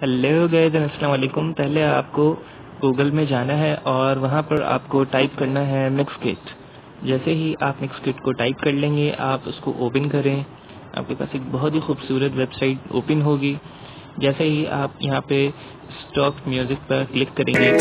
Hello guys अस्सलाम पहले आपको गूगल में जाना है और वहाँ पर आपको टाइप करना है मिक्स किट जैसे ही आप मिक्स किट को टाइप कर लेंगे, आप उसको ओपन करें। आपके पास एक बहुत ही खूबसूरत वेबसाइट ओपन होगी। जैसे ही आप यहाँ पे स्टॉक म्यूज़िक पर क्लिक करेंगे।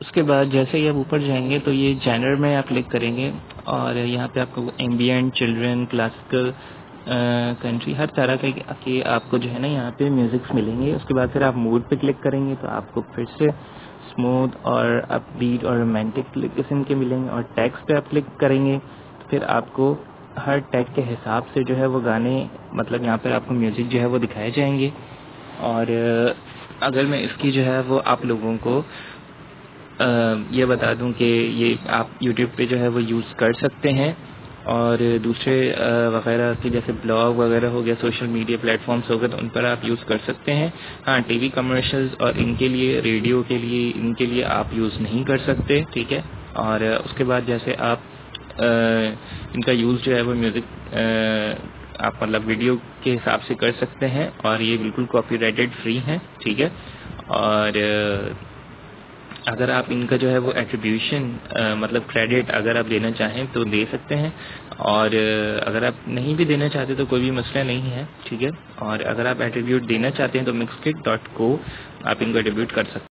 उसके बाद जैसे ही आप ऊपर जाएँगे तो ये जैनर में आप क्लिक करेंगे और यहाँ पे आपको एम्बियंट चिल्ड्रन क्लासिकल कंट्री हर तरह के, आपको जो है ना यहाँ पे म्यूजिक्स मिलेंगे। उसके बाद फिर आप मूड पे क्लिक करेंगे तो आपको फिर से स्मूथ और अपबीट और रोमांटिक किस्म के मिलेंगे और टैक्स पे आप क्लिक करेंगे तो फिर आपको हर टैग के हिसाब से जो है वो गाने मतलब यहाँ पर आपको म्यूज़िक जो है वो दिखाए जाएँगे। और अगर मैं इसकी जो है वो आप लोगों को ये बता दूँ कि ये आप YouTube पे जो है वो यूज़ कर सकते हैं। और दूसरे वगैरह के जैसे ब्लॉग वगैरह हो गया सोशल मीडिया प्लेटफॉर्म्स हो गए तो उन पर आप यूज़ कर सकते हैं। हाँ टीवी कमर्शियल्स और इनके लिए रेडियो के लिए, इनके लिए आप यूज़ नहीं कर सकते, ठीक है? और, उसके बाद जैसे आप इनका यूज़ जो है वो म्यूज़िक आप मतलब वीडियो के हिसाब से कर सकते हैं और ये बिल्कुल कॉपीराइटेड फ्री हैं, ठीक है? और अगर आप इनका जो है वो एट्रीब्यूशन मतलब क्रेडिट अगर आप देना चाहें तो दे सकते हैं। और, अगर आप नहीं भी देना चाहते तो कोई भी मसला नहीं है, ठीक है? और अगर आप एट्रीब्यूट देना चाहते हैं तो मिक्सकिट डॉट को आप इनको एट्रीब्यूट कर सकते हैं।